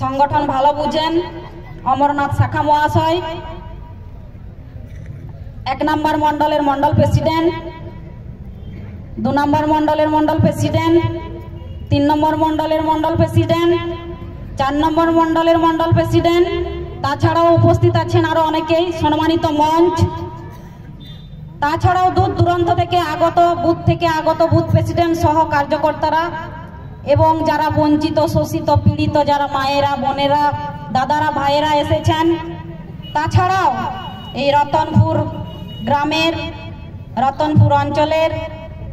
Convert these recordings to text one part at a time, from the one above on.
সংগঠন ভালো বুঝেন। অমরনাথ শাখা মহাশয়। এক নম্বর মন্ডলের মন্ডল প্রেসিডেন্ট। দু নম্বর মন্ডলের মন্ডল প্রেসিডেন্ট। তিন নম্বর মন্ডলের মন্ডল প্রেসিডেন্ট। চার নম্বর মন্ডলের মন্ডল প্রেসিডেন্ট। তাছাড়াও উপস্থিত আছেন আরও অনেকেই, সম্মানিত মঞ্চ। তাছাড়াও দূর দূরান্ত থেকে আগত, বুথ থেকে আগত বুথ প্রেসিডেন্ট সহ কার্যকর্তারা। এবং যারা বঞ্চিত, শোষিত, পীড়িত, যারা মায়েরা, বোনেরা, দাদারা, ভাইয়েরা এসেছেন, তাছাড়াও এই রতনপুর গ্রামের, রতনপুর অঞ্চলের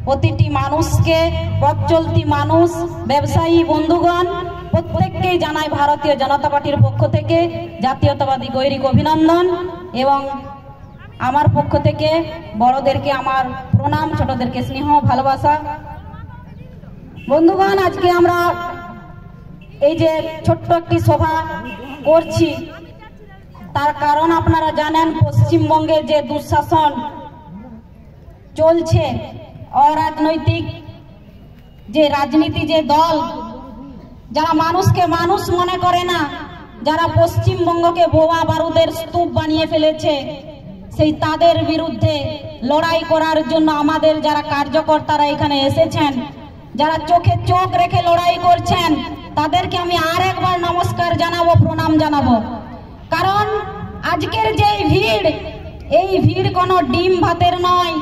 প্রতিটি মানুষকে পথ চলতি মানুষ, ব্যবসায়ী, বন্ধুগণ, প্রত্যেককেই জানাই ভারতীয় জনতা পার্টির পক্ষ থেকে জাতীয়তাবাদী গৈরিক অভিনন্দন এবং আমার পক্ষ থেকে বড়দেরকে আমার প্রণাম, ছোটদেরকে স্নেহ, ভালোবাসা বন্ধুগণ, আজকে আমরা এই যে ছোট্ট একটি সভা করছি। তার কারণ আপনারা জানেন, পশ্চিমবঙ্গে যে দুঃশাসন চলছে, অরাজনৈতিক যে রাজনীতি যে দল, যারা মানুষকে মানুষ মনে করে না, যারা পশ্চিমবঙ্গকে বোমা বারুদের স্তূপ বানিয়ে ফেলেছে, সেই তাদের বিরুদ্ধে লড়াই করার জন্য আমাদের যারা কার্যকর্তারা এখানে এসেছেন যারা চোখে চোখ রেখে লড়াই করছেন, তাদেরকে আমি আর একবার নমস্কার জানাব, প্রণাম জানাব। কারণ আজকের যে ভিড়, এই ভিড় কোনো ডিম ভাতের নয়,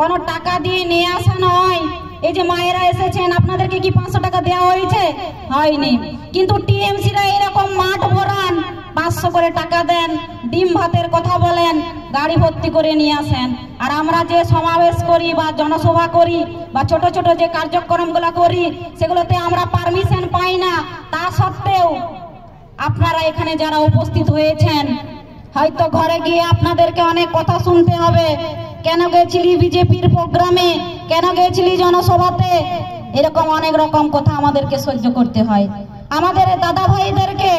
কোনো টাকা দিয়ে নিয়ে আসা নয়। এই যে মায়েরা এসেছেন, আপনাদেরকে কি পাঁচশো টাকা দেওয়া হয়েছে? হয়নি। কিন্তু টিএমসিরা এরকম মাঠ ভরান পাঁচশো করে টাকা দেন, ডিম ভাতের কথা বলেন, গাড়ি ভর্তি করে নিয়ে আসেন। আর আমরা যে সমাবেশ করি বা জনসভা করি বা ছোট ছোট যে কার্যক্রমগুলো করি, সেগুলোতে আমরা পারমিশন পাই না। তা সত্ত্বেও আপনারা এখানে যারা উপস্থিত হয়েছেন, হয়তো ঘরে গিয়ে আপনাদেরকে অনেক কথা শুনতে হবে। কেন গেছিলি বিজেপির প্রোগ্রামে? কেন গেছিলি জনসভাতে? এরকম অনেক রকম কথা আমাদেরকে সহ্য করতে হয়। আমাদের দাদা ভাইদেরকে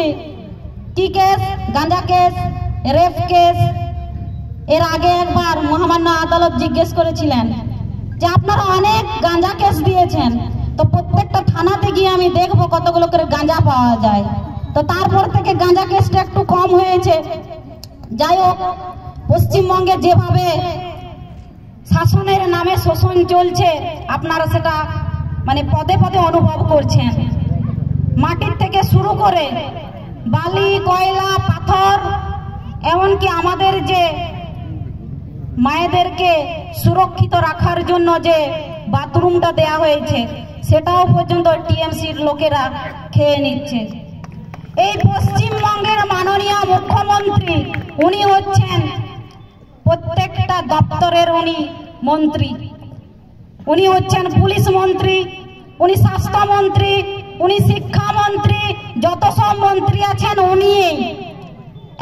মিথ্যে কি কেস, গাঁজা কেস, রেপ কেস। এর আগে একবার মহামান্য আদালত জিজ্ঞেস করেছিলেন যে আপনারা অনেক গাঁজা কেস দিয়েছেন, তো প্রত্যেকটা থানাতে গিয়ে আমি দেখব কতগুলো করে গাঁজা পাওয়া যায়। তো তারপর থেকে গাঁজা কেসটা একটু কম হয়েছে। যাই হোক, পশ্চিমবঙ্গে যেভাবে শাসনের নামে শোষণ চলছে, আপনারা সেটা মানে পদে পদে অনুভব করছেন। মাটির থেকে শুরু করে বালি, কয়লা, পাথর, এমনকি আমাদের যে মায়েদেরকে সুরক্ষিত রাখার জন্য যে বাথরুমটা দেয়া হয়েছে, সেটাও পর্যন্ত টিএমসির লোকেরা খেয়ে নিচ্ছে। এই পশ্চিমবঙ্গের মাননীয় মুখ্যমন্ত্রী, উনি হচ্ছেন প্রত্যেকটা দপ্তরের উনি মন্ত্রী। উনি হচ্ছেন পুলিশ মন্ত্রী, উনি স্বাস্থ্যমন্ত্রী, উনি শিক্ষামন্ত্রী যত সব মন্ত্রী আছেন উনি।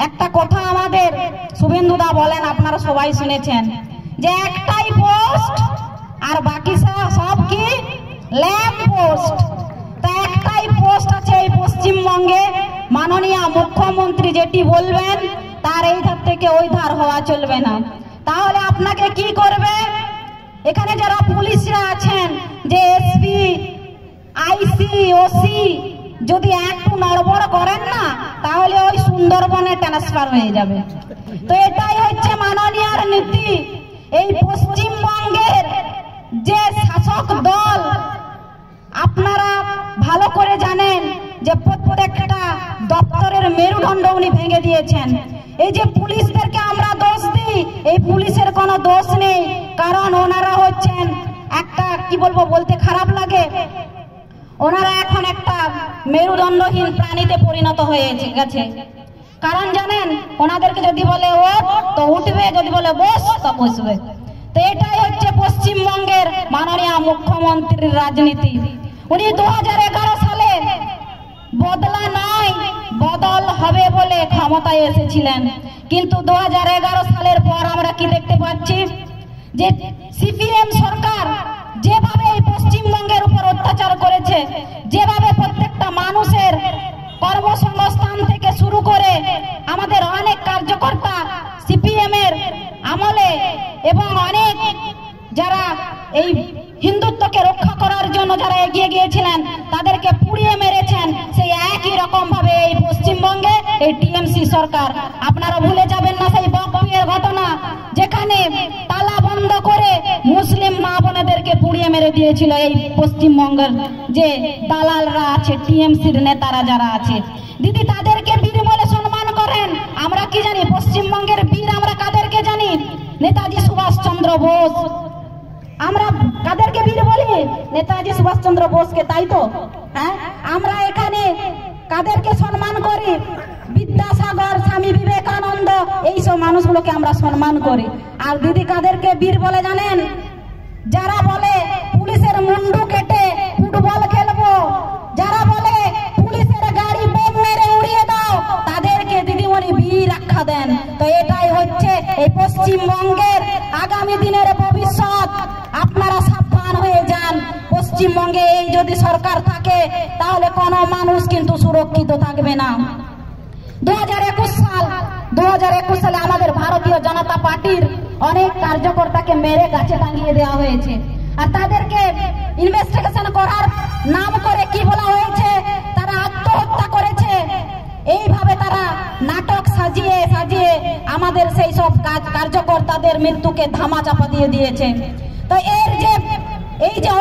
একটা কথা আমাদের শুভেন্দুদা বলেন, আপনারা সবাই শুনেছেন, যে একটাই পোস্ট আর বাকি সব কি? Lamp post. তা একটাই পোস্ট আছে এই পশ্চিমবঙ্গে। মাননীয় মুখ্যমন্ত্রী যেটি বলবেন, তার এই ধার থেকে ওই ধার হওয়া চলবে না। তাহলে আপনাকে কি করবে? এখানে যারা পুলিশরা আছেন, যে এসপি, আইসি, ওসি যদি একটু নড়বড় করেন না, তাহলে ওই সুন্দরবনে ট্রান্সফার হয়ে যাবে। তো এটাই হচ্ছে মাননীয়ার নীতি। এই পশ্চিমবঙ্গের যে শাসক দল, আপনারা ভালো করে জানেন যে প্রত্যেকটা দপ্তরের মেরুদণ্ড উনি ভেঙে দিয়েছেন। এই যে পুলিশদেরকে আমরা দোষ দিই, এই পুলিশের কোনো দোষ নেই। কারণ ওনারা হচ্ছেন একটা, কি বলব, বলতে খারাপ লাগে ওনারা এখন একটা মেরুদণ্ডহীন প্রাণীতে পরিণত হয়ে গেছে। কারণ জানেন, ওনাদেরকে যদি বলে ও তো উঠবে, যদি বলে বস, তো বসবে। তো এটাই হচ্ছে পশ্চিমবঙ্গের মাননীয় মুখ্যমন্ত্রীর রাজনীতি। উনি দু সালে বদলা নয়, বদল হবে বলে ক্ষমতায় এসেছিলেন। কিন্তু দু হাজার এগারো সালের পর আমরা কি দেখতে পাচ্ছি? যে সিপিএম সরকার যেভাবে এই পশ্চিমবঙ্গের উপর অত্যাচার করেছে, যেভাবে প্রত্যেকটা মানুষের কর্মসংস্থান থেকে শুরু করে আমাদের অনেক কার্যকর্তা সিপিএম এর আমলে এবং অনেক যারা এই হিন্দুত্বকে রক্ষা করার জন্য যারা এগিয়ে গিয়েছিলেন, তাদেরকে পুড়িয়ে মেরেছেন, সেই একই রকম ভাবে এই পশ্চিমবঙ্গে এই টিএমসি সরকার। আপনারা ভুলে যাবেন না সেই বকবিয়ের ঘটনা, যেখানে তালা বন্ধ করে মুসলিম মা বোনেদেরকে পুড়িয়ে মেরে দিয়েছিল এই পশ্চিমবঙ্গের যে দালালরা আছে, টিএমসির নেতারা যারা আছে। দিদি, তাদেরকে বীর বলে সম্মান করেন। আমরা কি জানি, পশ্চিমবঙ্গের বীর আমরা কাদেরকে জানি? নেতাজি সুভাষচন্দ্র বোস। আমরা কাদেরকে বীর বলি? নেতাজি সুভাষচন্দ্র বোসকে, তাই তো? হ্যাঁ? আমরা এখানে কাদেরকে সম্মান করি? বিদ্যাসাগর, স্বামী বিবেকানন্দ, এইসব মানুষগুলোকে আমরা সম্মান করি। আর দিদি, কাদেরকে বীর বলে জানেন? যারা বলে পুলিশের মুন্ডু কেটে ফুটবল খেলব, যারা বলে পুলিশের গাড়ি বোম মেরে উড়িয়ে দাও, তাদেরকে দিদিমণি বীর আখ্যা দেন। তো এটাই হচ্ছে এই পশ্চিমবঙ্গের আগামী দিনের ভবিষ্যৎ। আপনারা সাবধান হয়ে যান। পশ্চিমবঙ্গে এই যদি সরকার থাকে, তাহলে কোনো মানুষ কিন্তু সুরক্ষিত থাকবে না। দু হাজার একুশ সাল দু হাজার একুশ সালে আমাদের ভারতীয় জনতা পার্টির অনেক কার্যকর্তাকে মেরে গাছে টাঙিয়ে দেওয়া হয়েছে। আর তাদেরকে ইনভেস্টিগেশন করার নাম করে কি বলা হয়েছে, তারা আত্মহত্যা করেছে। এইভাবে তারা নাটক সাজিয়ে সাজিয়ে আমাদের সেই সব কাজ কার্যকর্তাদের মৃত্যুকে ধামা চাপা দিয়ে দিয়েছে। তো এর যে এই যে যে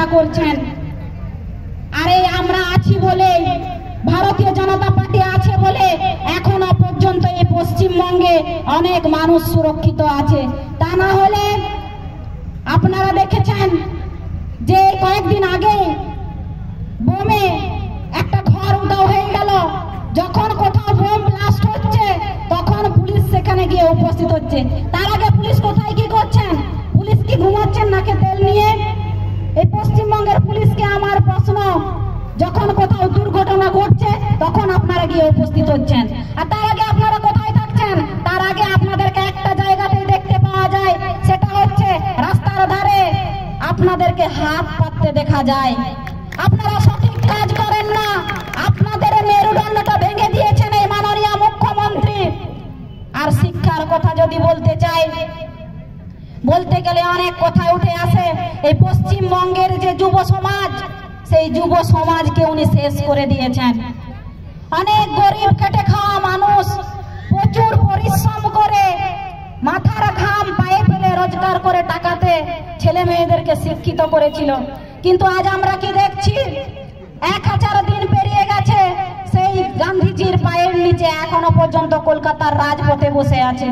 আপনারা করছেন। আরে আমরা আছি বলে, ভারতীয় জনতা পার্টি আছে বলে এখনও পর্যন্ত এই পশ্চিমবঙ্গে অনেক মানুষ সুরক্ষিত আছে। তা না হলে আপনারা দেখেছেন যে কয়েকদিন আগে বোমে একটা ঘর উদাও হয়ে গেল। যখন কোথাও বোম ব্লাস্ট হচ্ছে, তখন পুলিশ সেখানে গিয়ে উপস্থিত হচ্ছে। তার আগে পুলিশ কোথায় কি করছেন? পুলিশ কি ঘুমাচ্ছেন নাকে তেল নিয়ে? এই পশ্চিমবঙ্গের পুলিশকে আমার প্রশ্ন, যখন কোথাও দুর্ঘটনা ঘটছে, তখন আপনারা গিয়ে উপস্থিত হচ্ছেন। আর তার আগে আপনারা কোথায় থাকছেন? তার আগে আপনাদেরকে একটা জায়গাতেই দেখতে পাওয়া যায়, সেটা হচ্ছে রাস্তার ধারে আপনাদেরকে হাত পাততে দেখা যায়। আপনারা সঠিক কাজ করেন না। আপনাদের মেরুদণ্ডটা ভেঙে দিয়েছেন এই মাননীয় মুখ্যমন্ত্রী। আর শিক্ষার কথা যদি বলতে চাই বলতে গেলে অনেক কথা উঠে আসে। এই পশ্চিমবঙ্গের যে যুব সমাজ, সেই যুব সমাজকে উনি শেষ করে দিয়েছেন। অনেক গরিব খেটে খাওয়া মানুষ প্রচুর পরিশ্রম করে মাথার ঘাম পায়ে ফেলে রোজগার করে টাকাতে ছেলে মেয়েদেরকে শিক্ষিত করেছিল। কিন্তু আজ আমরা কি দেখছি? এক হাজার দিন পেরিয়ে গেছে, সেই গান্ধীজির পায়ের নিচে এখনও পর্যন্ত কলকাতার রাজপথে বসে আছে।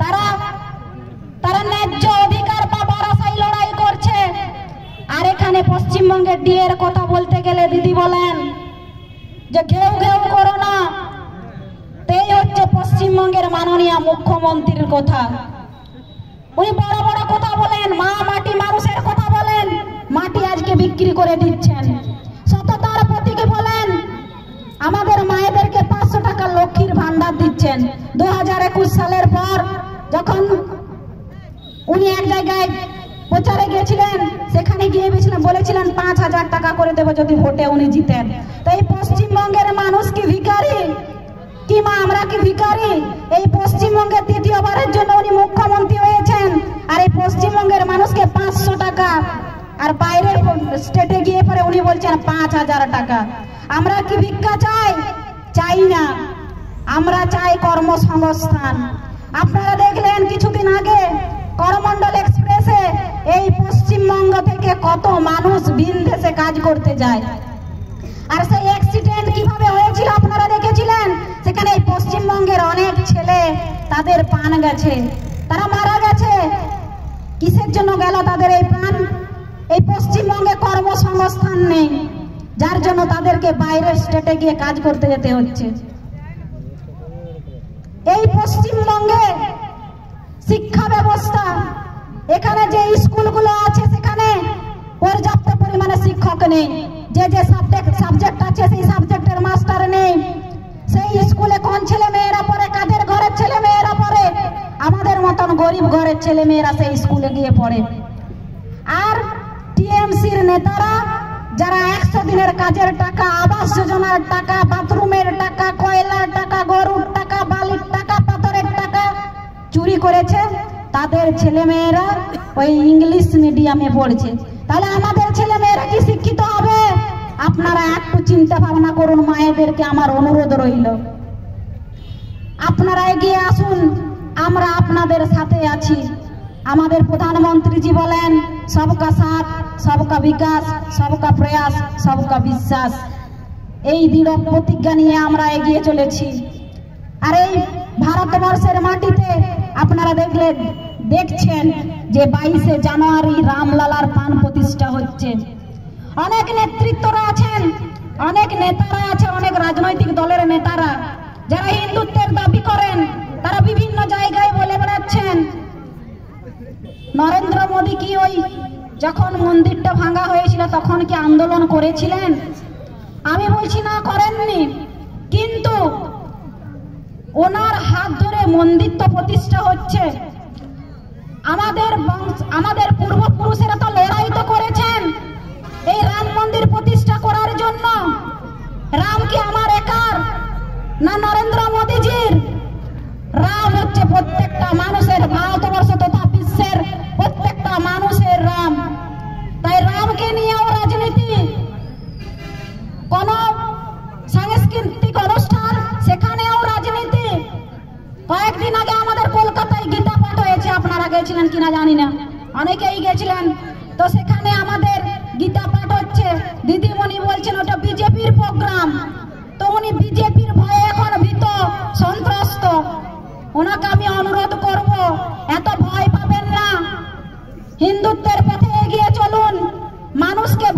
তারা তারা এখানে পশ্চিমবঙ্গের ডিএর কথা বলতে গেলে দিদি বলেন যে ঘেউ ঘেউ করো না। এই হচ্ছে পশ্চিমবঙ্গের মাননীয় মুখ্যমন্ত্রীর কথা। উনি বড় বড় কথা বলেন, মা মাটি মানুষের কথা বলেন, মাটি আজকে বিক্রি করে দিচ্ছেন। সততার প্রতীকী বলেন, আমাদের মায়েদেরকে পাঁচশো টাকা লক্ষ্মীর ভান্ডার দিচ্ছেন। দু হাজার একুশ সালের পর যখন উনি এক জায়গায় প্রচারে গিয়েছিলেন সেখানে গিয়ে গেছিলেন বলেছিলেন, পাঁচ হাজার টাকা করে দেবো যদি ভোটে উনি জিতেন। তো এই পশ্চিমবঙ্গের মানুষ কি ভিকারি কি মা, আমরা কি ভিকারি এই পশ্চিমবঙ্গের তৃতীয়বারের জন্য উনি মুখ্যমন্ত্রী হয়েছেন, আর এই পশ্চিমবঙ্গের মানুষকে পাঁচশো টাকা, আর বাইরের স্টেটে গিয়ে পরে উনি বলছেন পাঁচ হাজার টাকা। আমরা কি ভিক্ষা চাই? চাই না। আমরা চাই কর্মসংস্থান। আপনারা দেখলেন কিছুদিন আগে করমন্ডল এক্সপ্রেসে এই পশ্চিমবঙ্গ থেকে কত মানুষ ভিন দেশে কাজ করতে যায়। আর সেই অ্যাক্সিডেন্ট কীভাবে হয়েছিল আপনারা দেখেছিলেন? সেখানে এই পশ্চিমবঙ্গের অনেক ছেলে তাদের প্রাণ গেছে। তারা মারা গেছে। কিসের জন্য গেল তাদের এই প্রাণ? এই পশ্চিমবঙ্গে কর্মসংস্থান নেই। যার জন্য তাদেরকে বাইরের স্টেটে গিয়ে কাজ করতে যেতে হচ্ছে। এই পশ্চিমবঙ্গে শিক্ষা ব্যবস্থা। এখানে যে স্কুলগুলো আছে সেখানে পর্যাপ্ত পরিমাণে শিক্ষক নেই। যে যে সাবজেক্ট সাবজেক্ট আছে সেই সাবজেক্টের মাস্টার নেই। সেই স্কুলে কোন ছেলে মেয়েরা পড়ে, কাদের ঘরের ছেলে মেয়েরা পড়ে? আমাদের মতন গরিব ঘরের ছেলে মেয়েরা সেই স্কুলে গিয়ে পড়ে। আর টিএমসির নেতারা, যারা একশো দিনের কাজের টাকা, আবাস যোজনার টাকা, বাথরুমের টাকা, কয়লার টাকা, গরুর টাকা, বালির টাকা করেছে, তাদের ছেলে মেয়েরা ওই ইংলিশ মিডিয়ামে পড়ছে। তাহলে আমাদের ছেলে মেয়েরা কি শিক্ষিত হবে? আপনারা একটু চিন্তা ভাবনা করুন, মায়েদেরকে আমার অনুরোধ রইল। আপনারা এগিয়ে আসুন, আমরা আপনাদের সাথে আছি। আমাদের প্রধানমন্ত্রীজি বলেন, সবকা সাথ, সবকা বিকাশ, সবকা প্রয়াস, সবকা বিশ্বাস। এই দৃঢ় প্রতিজ্ঞা নিয়ে আমরা এগিয়ে চলেছি। আর এই ভারতবর্ষের মাটিতে আপনারা দেখলেন, দেখছেন যে বাইশে জানুয়ারি রামলালার পান প্রতিষ্ঠা হচ্ছে। অনেক নেতৃত্বরা আছেন, অনেক নেতারা আছে, অনেক রাজনৈতিক দলের নেতারা। যারা হিন্দুত্বের দাবি করেন, তারা বিভিন্ন জায়গায় বলে বেড়াচ্ছেন, নরেন্দ্র মোদী কি ওই যখন মন্দিরটা ভাঙা হয়েছিল, তখন কি আন্দোলন করেছিলেন? আমি বলছি, না, করেননি। ওনার হাত ধরে মন্দির তো প্রতিষ্ঠা হচ্ছে। আমাদের আমাদের পূর্বপুরুষেরা তো লড়াই তো করেছেন। এই রাম মন্দির প্রতিষ্ঠা করার জন্য রাম কি আমার একার না নরেন্দ্র মোদীজির? রাম হচ্ছে প্রত্যেকটা মানুষের ভারতবর্ষ তথা বিশ্বের প্রত্যেকটা মানুষের রাম। তাই রামকে নিয়েও রাজনীতি। কোন কয়েকদিন আগে আমাদের কলকাতায় গীতা পাঠ হয়েছে, আপনারা গেছিলেন কিনা জানি না। অনেকেই গেছিলেন। তো সেখানে আমাদের গীতা পাঠ হচ্ছে। দিদিমণি বলছেন, ওটা বিজেপির প্রোগ্রাম তো উনি বিজেপির ভয়ে এখন ভীত, সন্ত্রস্ত। ওনাকে আমি অনুরোধ করব, এত ভয় পাবেন না। হিন্দুত্বের পথে এগিয়ে চলুন। মানুষকে